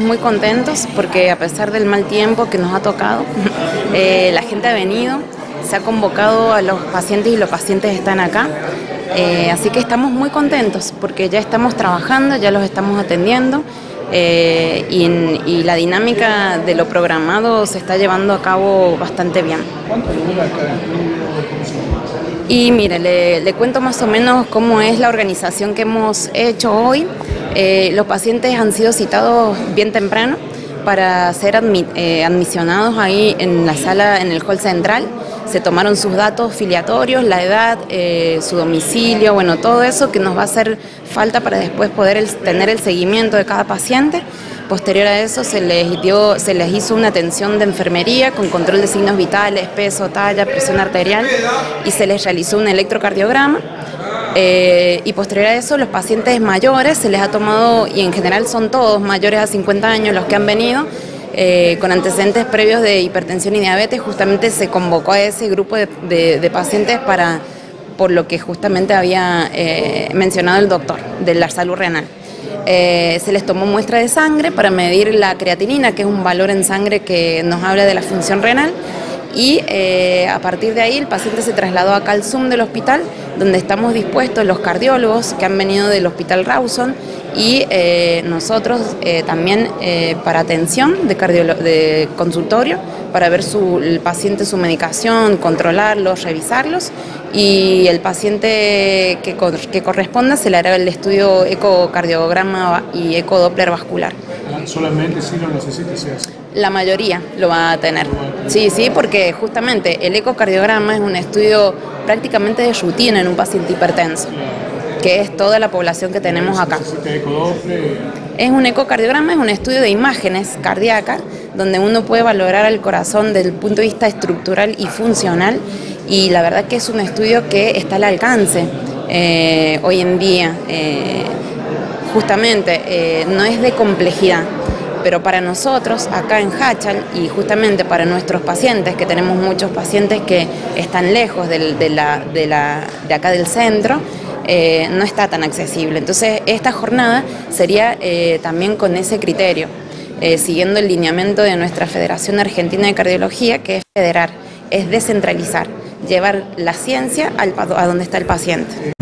Muy contentos porque a pesar del mal tiempo que nos ha tocado, eh, la gente ha venido, se ha convocado a los pacientes y los pacientes están acá. Eh, así que estamos muy contentos porque ya estamos trabajando, ya los estamos atendiendo eh, y, la dinámica de lo programado se está llevando a cabo bastante bien. ¿Cuánto dura Y mire, le, le cuento más o menos cómo es la organización que hemos hecho hoy. Eh, los pacientes han sido citados bien temprano para ser eh, admisionados ahí en la sala, en el hall central. Se tomaron sus datos filiatorios, la edad, eh, su domicilio, bueno, todo eso que nos va a hacer falta para después poder tener el seguimiento de cada paciente. Posterior a eso se les, dio, se les hizo una atención de enfermería con control de signos vitales, peso, talla, presión arterial y se les realizó un electrocardiograma eh, y posterior a eso, los pacientes mayores se les ha tomado, y en general son todos mayores a 50 años los que han venido, eh, con antecedentes previos de hipertensión y diabetes, justamente se convocó a ese grupo de, pacientes para, por lo que justamente había eh, mencionado el doctor de la salud renal. se les tomó muestra de sangre para medir la creatinina, que es un valor en sangre que nos habla de la función renal, y a partir de ahí el paciente se trasladó acá al Zoom del hospital donde estamos dispuestos los cardiólogos que han venido del Hospital Rawson y eh, nosotros eh, también eh, para atención de, de consultorio, para ver su, el paciente su medicación, controlarlos, revisarlos y el paciente que, que corresponda se le hará el estudio ecocardiograma y ecodoppler vascular. ¿Solamente si lo necesita se hace? La mayoría lo va a tener. Sí, sí, porque justamente el ecocardiograma es un estudio prácticamente de rutina en un paciente hipertenso, que es toda la población que tenemos acá. Es un ecocardiograma, es un estudio de imágenes cardíacas, donde uno puede valorar al corazón desde el punto de vista estructural y funcional, y la verdad que es un estudio que está al alcance eh, hoy en día. Eh, justamente, eh, no es de complejidad, pero para nosotros acá en Hachal y justamente para nuestros pacientes, que tenemos muchos pacientes que están lejos de, la, de, acá del centro, eh, no está tan accesible. Entonces esta jornada sería eh, también con ese criterio, eh, siguiendo el lineamiento de nuestra Federación Argentina de Cardiología, que es federar, es descentralizar, llevar la ciencia al, a donde está el paciente.